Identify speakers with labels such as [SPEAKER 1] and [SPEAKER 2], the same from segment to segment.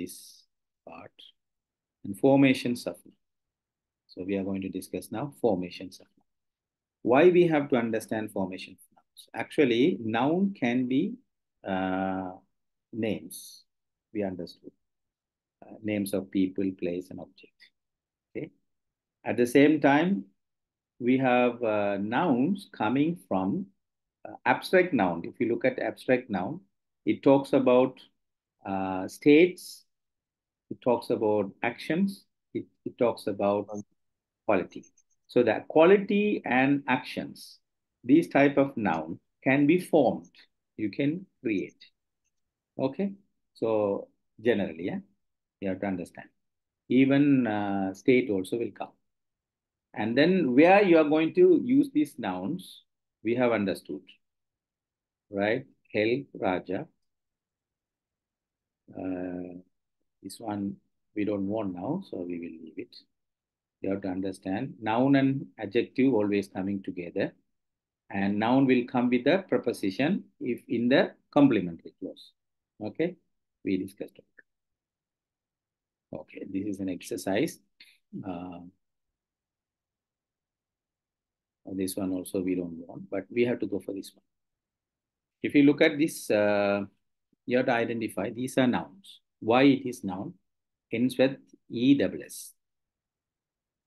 [SPEAKER 1] this part and formations of. So we are going to discuss now formations of. Why we have to understand formation of nouns? Actually, noun can be uh, names. We understood uh, names of people, place, and object. Okay. At the same time, we have uh, nouns coming from uh, abstract noun. If you look at abstract noun, it talks about uh, states, it talks about actions, it, it talks about quality. So that quality and actions, these type of noun can be formed. You can create. Okay. So generally, yeah, you have to understand. Even uh, state also will come. And then where you are going to use these nouns, we have understood, right? Help Raja. Uh, this one we don't want now, so we will leave it. You have to understand noun and adjective always coming together. And noun will come with the preposition if in the complementary clause. Okay, we discussed it. Okay, this is an exercise. Uh, this one also we don't want, but we have to go for this one. If you look at this, uh, you have to identify these are nouns. Why it is noun? Ends with E-double-S.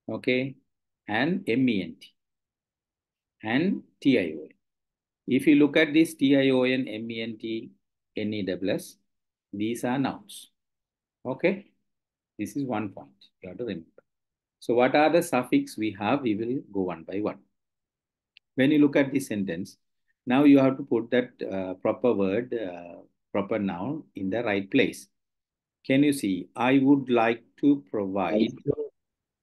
[SPEAKER 1] Okay, and M-E-N-T and T-I-O-N. If you look at this T-I-O-N, M-E-N-T, N-E-double-S, these are nouns. Okay, this is one point you have to remember. So what are the suffix we have? We will go one by one. When you look at this sentence, now you have to put that uh, proper word, uh, proper noun in the right place. Can you see? I would like to provide,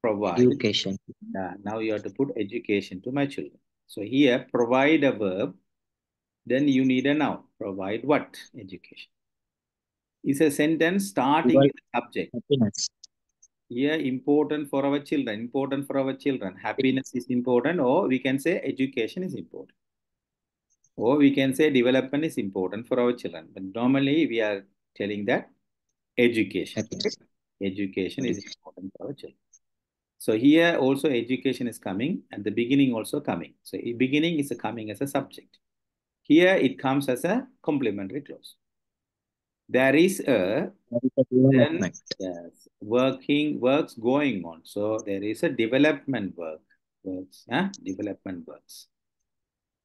[SPEAKER 1] provide.
[SPEAKER 2] Education.
[SPEAKER 1] Uh, now you have to put education to my children. So here, provide a verb, then you need a noun. Provide what? Education. It's a sentence starting
[SPEAKER 2] Provide
[SPEAKER 1] with a subject.
[SPEAKER 2] Happiness.
[SPEAKER 1] Here, important for our children, important for our children. Happiness is important, or we can say education is important. Or we can say development is important for our children. But normally we are telling that education. Education is important for our children. So here also education is coming and the beginning also coming. So in beginning is coming as a subject. Here it comes as a complementary clause. There is a
[SPEAKER 2] That is a
[SPEAKER 1] then yes, working works going on. So there is a development work works, huh? development works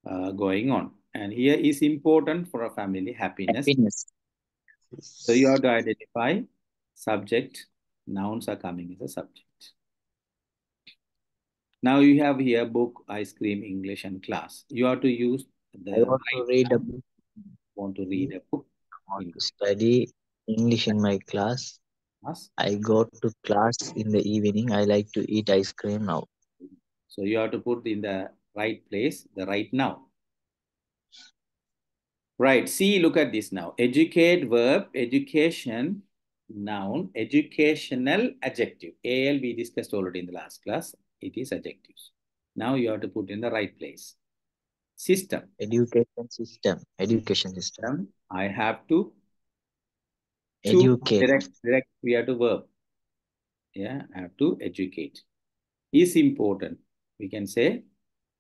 [SPEAKER 1] uh, going on. And here is important for a family happiness.
[SPEAKER 2] Happiness.
[SPEAKER 1] So you have to identify subject, nouns are coming as a subject. Now you have here book, ice cream, English, and class. You have to use the
[SPEAKER 2] I want to read a book.
[SPEAKER 1] Want to read a book
[SPEAKER 2] I want to study English in my class.
[SPEAKER 1] class.
[SPEAKER 2] I go to class in the evening. I like to eat ice cream now.
[SPEAKER 1] So you have to put in the right place, the right noun. Right. See, look at this now. Educate verb, education, noun, educational adjective. AL we discussed already in the last class. It is adjectives. Now you have to put in the right place. System.
[SPEAKER 2] Education system. Education system.
[SPEAKER 1] I have to to
[SPEAKER 2] Educate.
[SPEAKER 1] direct direct we have to verb. Yeah, I have to educate. Is important. We can say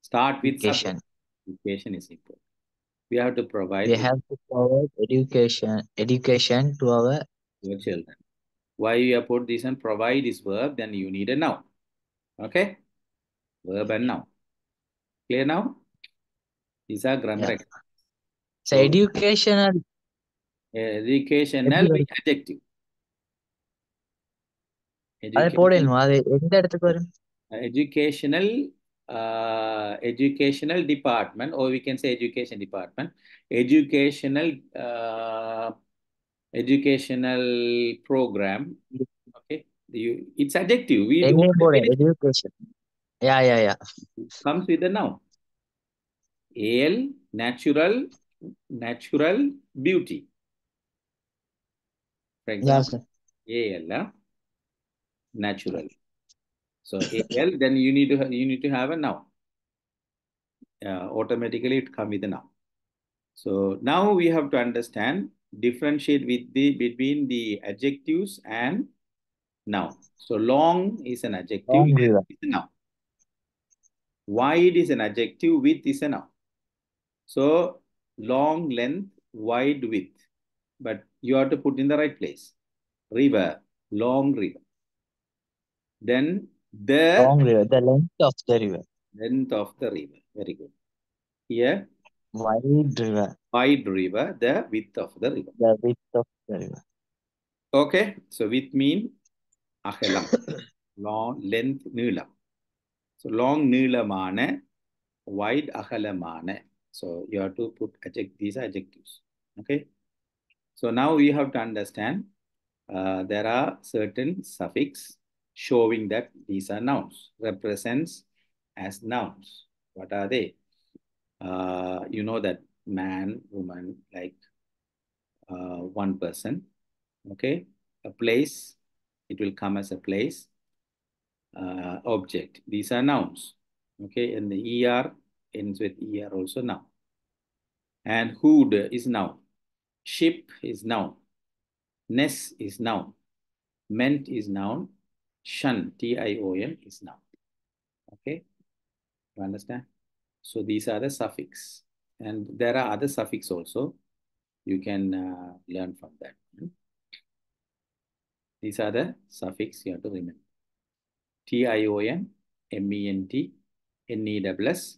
[SPEAKER 1] start with
[SPEAKER 2] Education.
[SPEAKER 1] subject. Education is important. We have to provide.
[SPEAKER 2] We have to provide education, education to our,
[SPEAKER 1] children. Why you have put this and provide this verb, then you need a noun. Okay? Verb and noun. Clear now? These are grammar.
[SPEAKER 2] Yeah. So, educational.
[SPEAKER 1] Educational adjective. Educational uh, educational department, or we can say education department, educational uh, educational program. Okay, you, it's adjective. We
[SPEAKER 2] education. Yeah, yeah, yeah.
[SPEAKER 1] Comes with a noun. Al natural natural beauty. Right.
[SPEAKER 2] Yes.
[SPEAKER 1] yeah,
[SPEAKER 2] sir.
[SPEAKER 1] Al natural. So AL, then you need to have, you need to have a noun. Uh, automatically it come with a noun. So now we have to understand differentiate with the between the adjectives and noun. So long is an adjective,
[SPEAKER 2] Long
[SPEAKER 1] is a noun. Wide is an adjective, width is a noun. So long length, wide width. But you have to put in the right place. River, long river. Then the
[SPEAKER 2] Long river. The length of the river.
[SPEAKER 1] length of the river. Very good. Here,
[SPEAKER 2] Wide river.
[SPEAKER 1] wide river, the width of the river.
[SPEAKER 2] The width of the river.
[SPEAKER 1] Okay, so width mean அகலம் long length நீளம் so long நீளமான wide அகலமான so you have to put adject these are adjectives okay so now we have to understand uh, there are certain suffix showing that these are nouns represents as nouns what are they uh, you know that man woman like uh, one person okay a place it will come as a place uh, object. These are nouns. Okay, and the ER ends with ER also noun. And hood is noun. Ship is noun. Ness is noun. Meant is noun. Shun, T-I-O-N is noun. Okay, you understand? So these are the suffix. And there are other suffix also. You can uh, learn from that. These are the suffix you have to remember. T-I-O-N, M-E-N-T, N-E-S-S,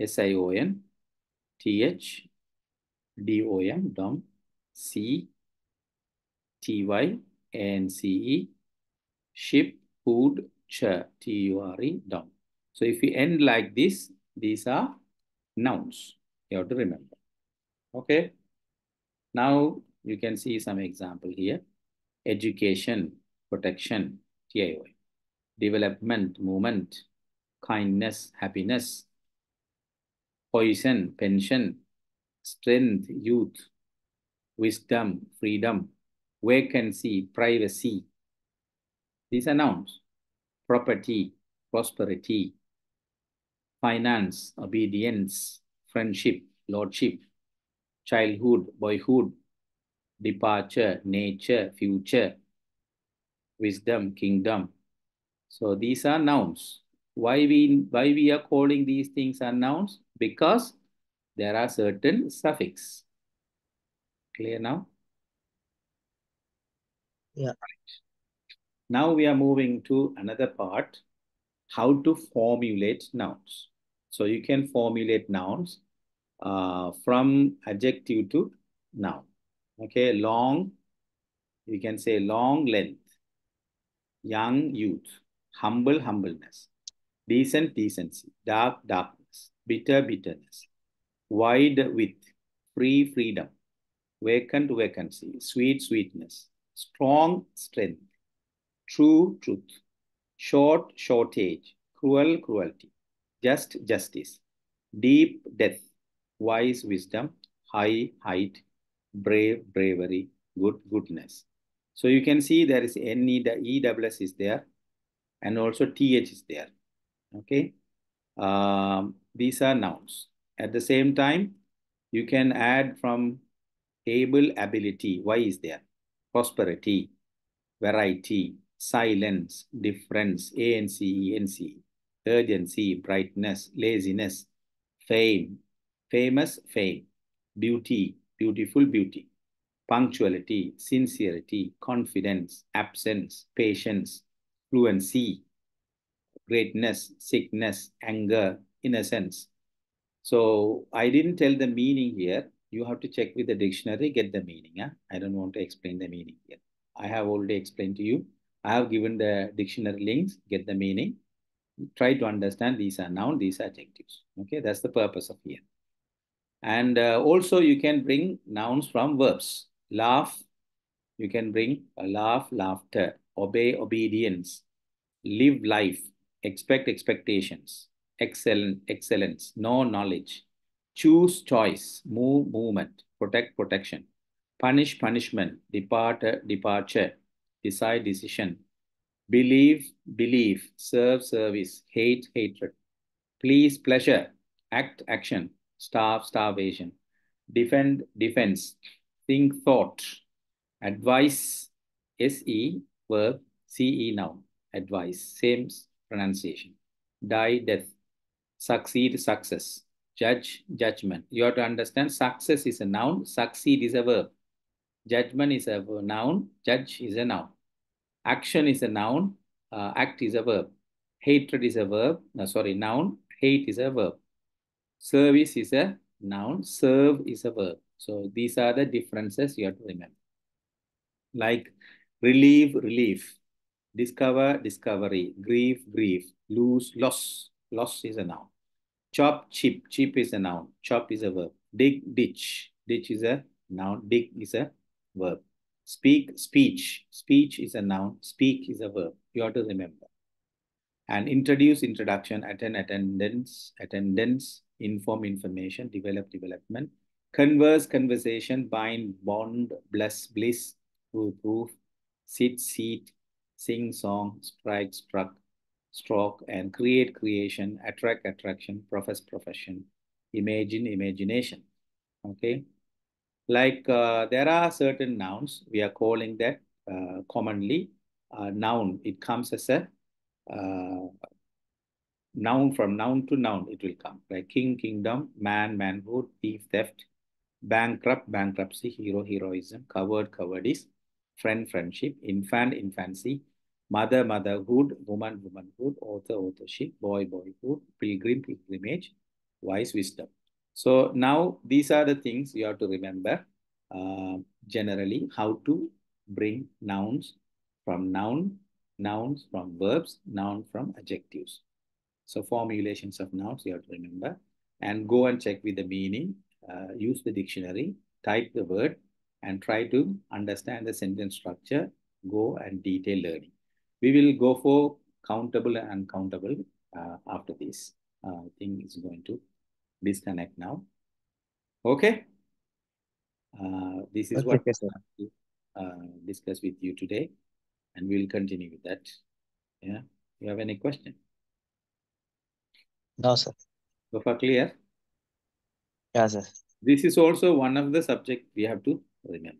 [SPEAKER 1] S-I-O-N, T-H, D-O-M, DOM, C, T-Y, ship, food, ch, T-U-R-E, DOM. So if we end like this, these are nouns. You have to remember. Okay. Now you can see some example here. Education, protection, TIOI. Development, movement, kindness, happiness, poison, pension, strength, youth, wisdom, freedom, vacancy, privacy. These are nouns. Property, prosperity, finance, obedience, friendship, lordship, childhood, boyhood, departure, nature, future, wisdom, kingdom. So these are nouns. Why we, why we are calling these things are nouns? Because there are certain suffix. Clear now?
[SPEAKER 2] Yeah.
[SPEAKER 1] Now we are moving to another part, how to formulate nouns. So you can formulate nouns uh, from adjective to noun. Okay, long, you can say long length, young youth, humble humbleness, decent decency, dark darkness, bitter bitterness, wide width, free freedom, vacant vacancy, sweet sweetness, strong strength, true truth, short shortage, cruel cruelty, just justice, deep depth, wise wisdom, high height, brave bravery, good goodness. So you can see there is NE, the EWS is there, and also TH is there. Okay. Um, these are nouns. At the same time, you can add from able ability. Why is there? Prosperity, variety, silence, difference, ANC, ENC, urgency, brightness, laziness, fame, famous, fame, beauty, beautiful beauty, punctuality, sincerity, confidence, absence, patience, fluency, greatness, sickness, anger, innocence. So I didn't tell the meaning here. You have to check with the dictionary, get the meaning. Huh? I don't want to explain the meaning here. I have already explained to you. I have given the dictionary links, get the meaning. Try to understand these are noun, these are adjectives. Okay, that's the purpose of here. And uh, also you can bring nouns from verbs. Laugh, you can bring a laugh, laughter, obey, obedience, live life, expect expectations, excellent, excellence, know knowledge, choose choice, move movement, protect protection, punish punishment, depart departure, decide decision, believe belief, serve service, hate hatred, please pleasure, act action, starve starvation, defend defense, think, thought. Advice, SE, verb, CE noun. Advice, same pronunciation. Die, death. Succeed, success. Judge, judgment. You have to understand success is a noun, succeed is a verb. Judgment is a noun, judge is a noun. Action is a noun, uh, act is a verb. Hatred is a verb, no, sorry, noun, hate is a verb. Service is a noun, serve is a verb. So these are the differences you have to remember. Like relieve, relief, discover, discovery, grieve, grief, lose, loss. Loss is a noun. Chop, chip, chip is a noun. Chop is a verb. Dig, ditch. Ditch is a noun. Dig is a verb. Speak, speech. Speech is a noun. Speak is a verb. You have to remember. And introduce, introduction, attend, attendance, attendance, inform, information, develop, development, converse, conversation, bind, bond, bless, bliss, prove, proof, sit, seat, sing, song, strike, struck, stroke, and create, creation, attract, attraction, profess, profession, imagine, imagination. Okay. Like uh, there are certain nouns, we are calling that uh, commonly noun. It comes as a uh, noun from noun to noun, it will come. Like king, kingdom, man, manhood, thief, theft, bankrupt, bankruptcy, hero, heroism, covered, cowardice, friend, friendship, infant, infancy, mother, motherhood, woman, womanhood, author, authorship, boy, boyhood, pilgrim, pilgrimage, wise, wisdom. So now these are the things you have to remember uh, generally how to bring nouns from noun, nouns from verbs, noun from adjectives. So formulations of nouns you have to remember and go and check with the meaning, uh, use the dictionary, type the word and try to understand the sentence structure, go and detail learning. We will go for countable and uncountable uh, after this. Uh, I think it's going to disconnect now. Okay. Uh, this is
[SPEAKER 2] Okay,
[SPEAKER 1] what have to uh, discuss with you today, and we'll continue with that. Yeah. You have any question?
[SPEAKER 2] No, sir.
[SPEAKER 1] So far clear?
[SPEAKER 2] Yeah, sir.
[SPEAKER 1] This is also one of the subject we have to remember.